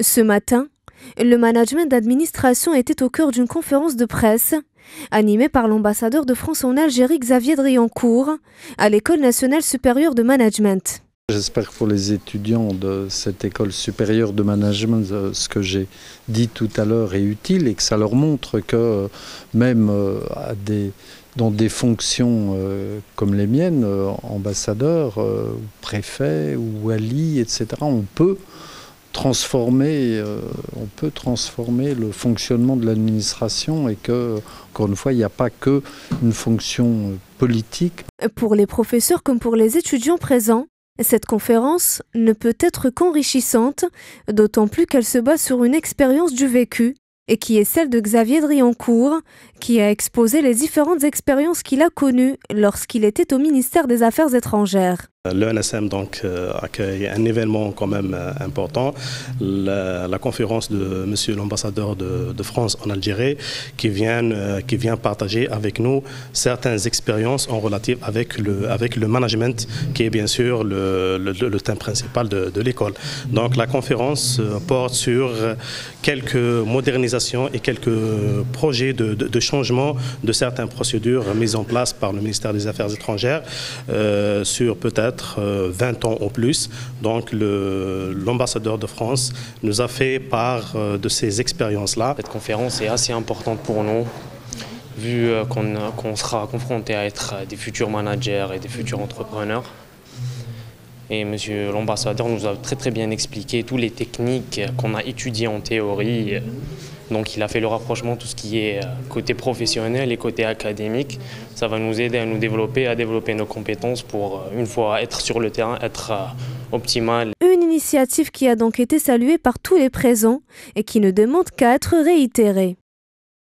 Ce matin, le management d'administration était au cœur d'une conférence de presse animée par l'ambassadeur de France en Algérie Xavier Driancourt à l'École nationale supérieure de management. J'espère que pour les étudiants de cette école supérieure de management, euh, ce que j'ai dit tout à l'heure est utile et que ça leur montre que euh, même euh, dans des fonctions comme les miennes, ambassadeur, préfet ou wali, etc., on peut transformer, on peut transformer le fonctionnement de l'administration et que, encore une fois, il n'y a pas que une fonction politique. Pour les professeurs comme pour les étudiants présents, cette conférence ne peut être qu'enrichissante, d'autant plus qu'elle se base sur une expérience du vécu et qui est celle de Xavier Driancourt, qui a exposé les différentes expériences qu'il a connues lorsqu'il était au ministère des Affaires étrangères. L'ENSM donc euh, accueille un événement quand même euh, important, la, conférence de Monsieur l'ambassadeur de, France en Algérie, qui vient euh, qui vient partager avec nous certaines expériences en relative avec le avec le management, qui est bien sûr le, le, thème principal de, l'école. Donc la conférence porte sur quelques modernisations et quelques projets de, changement de certaines procédures mises en place par le ministère des Affaires étrangères sur peut-être 20 euh, ans ou plus. Donc l'ambassadeur de France nous a fait part euh, de ces expériences-là. Cette conférence est assez importante pour nous vu euh, qu'on sera confronté à être des futurs managers et des futurs entrepreneurs. Et monsieur l'ambassadeur nous a très très bien expliqué toutes les techniques qu'on a étudiées en théorie donc il a fait le rapprochement tout ce qui est euh, côté professionnel et côté académique. Ça va nous aider à nous développer, à développer nos compétences pour euh, une fois être sur le terrain, être euh, optimal. Une initiative qui a donc été saluée par tous les présents et qui ne demande qu'à être réitérée.